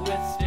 with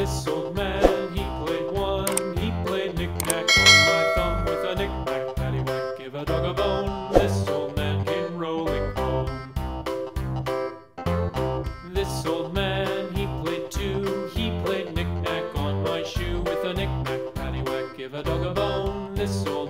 This old man, he played one, he played knick-knack on my thumb with a knick-knack, paddywhack, give a dog a bone. This old man came rolling home. This old man, he played two, he played knick-knack on my shoe with a knick-knack, paddywhack, give a dog a bone. This old